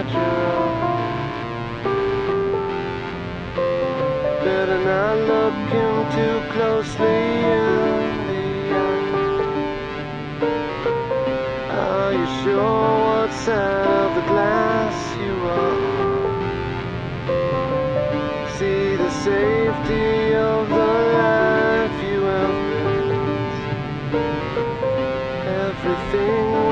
you. Better not look him too closely in the eye. Are you sure what side of the glass you are? See the safety of the life you have built. Everything.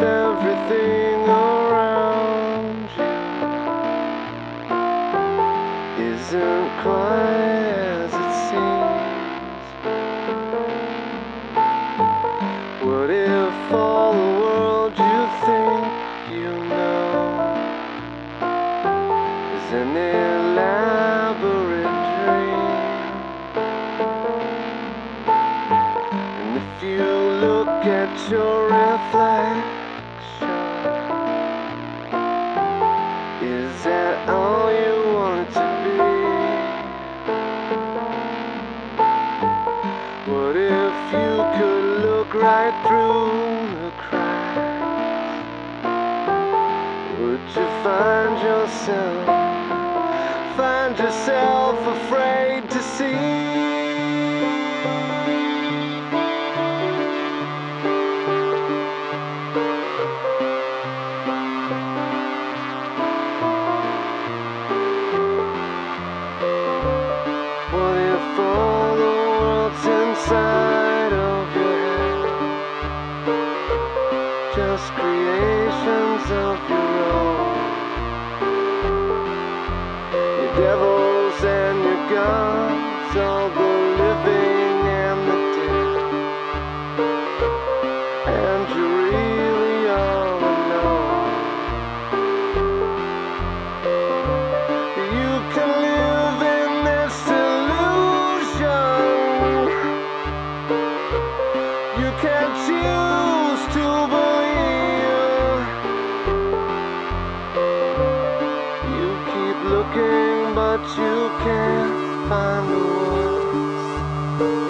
Everything around you isn't quite as it seems? What if all the world you think you know is an elaborate dream? And if you look at your reflection, right through the cracks? Would you find yourself, find yourself afraid to see? Gods, all the living and the dead. And you're really all alone. You can live in this illusion. You can choose to believe. You keep looking, but you can't find the words.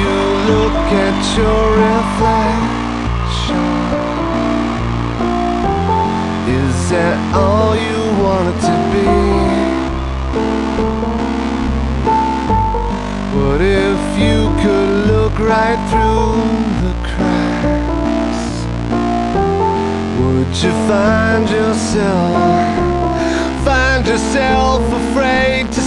You look at your reflection, is that all you wanted to be? What if you could look right through the cracks? Would you find yourself, find yourself afraid to